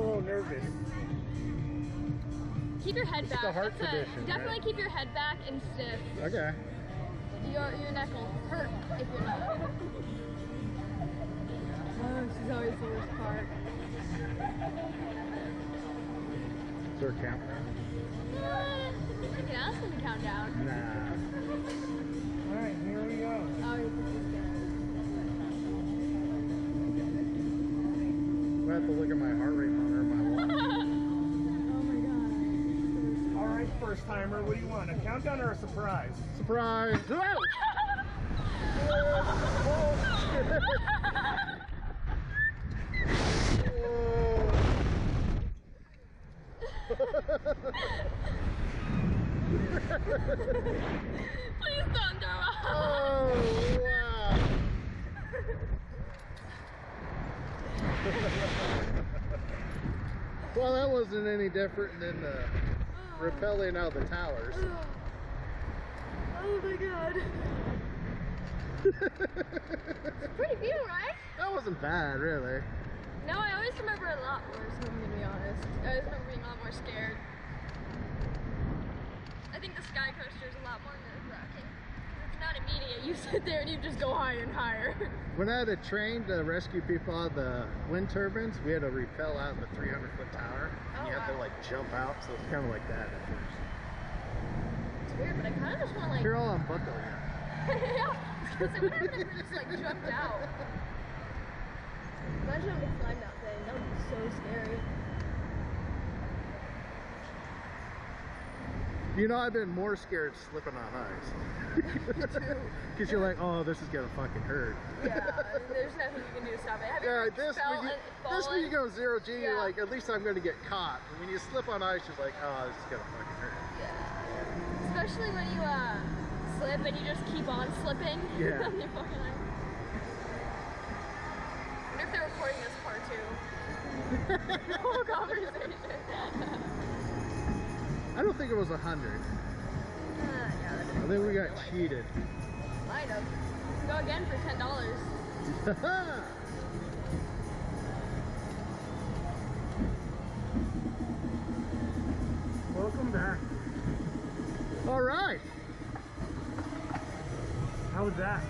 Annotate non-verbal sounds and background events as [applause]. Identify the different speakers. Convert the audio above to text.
Speaker 1: a little nervous.
Speaker 2: Keep your head
Speaker 1: It's
Speaker 2: back.
Speaker 1: the heart
Speaker 2: That's a- definitely
Speaker 1: right?
Speaker 2: keep your head back and stiff.
Speaker 1: Okay.
Speaker 2: Your your neck will hurt if you're not. Oh, this is always the worst part.
Speaker 1: Is there a countdown?
Speaker 2: Uh, you can ask them to count down.
Speaker 1: Nah. Alright, here we go.
Speaker 2: Oh, you can just get
Speaker 1: I have to look at my heart rate
Speaker 3: first timer, what do you want? A countdown or a surprise?
Speaker 1: Surprise! Oh! [laughs]
Speaker 2: Please don't throw up.
Speaker 1: Oh, wow. [laughs] well, that wasn't any different than uh, rappelling out the towers. [gasps]
Speaker 2: Oh my god. Pretty feeling, right?
Speaker 1: That wasn't bad, really.
Speaker 2: No, I always remember a lot worse, if I'm gonna be honest. I always remember being a lot more scared. I think the sky coaster is a lot more nerve wracking. It's not immediate. You sit there and you just go higher and higher. [laughs]
Speaker 1: When I had to train to rescue people out of the wind turbines, we had to repel out of the 300 foot tower. And you
Speaker 2: Oh,
Speaker 1: have to like jump out, so it's kind of like that at first.
Speaker 2: It's weird, but I kind of just want like.
Speaker 1: You're all unbuckled yet.
Speaker 2: yeah. [laughs] Because what happened if we just like jumped out? [laughs] Imagine having to climb that thing. That would be so scary.
Speaker 1: You know, I've been more scared slipping on ice. Because [laughs] you're like, oh, this is gonna fucking hurt.
Speaker 2: Yeah. There's nothing you can do to stop it. Have
Speaker 1: Yeah,
Speaker 2: ever
Speaker 1: this when you, this when you go zero G, you're like, at least I'm gonna get caught. And when you slip on ice, you're like, oh, this is gonna fucking hurt.
Speaker 2: Yeah. Especially when you uh slip and you just keep on slipping.
Speaker 1: Yeah. [laughs]
Speaker 2: on your fucking ice. I wonder if they're recording this part too. the [laughs] whole conversation.
Speaker 1: I don't think it was a hundred.
Speaker 2: Uh, yeah,
Speaker 1: I think we got cheated.
Speaker 2: Might have. Go again for ten dollars. [laughs]
Speaker 3: Welcome back.
Speaker 1: All right.
Speaker 3: How was that?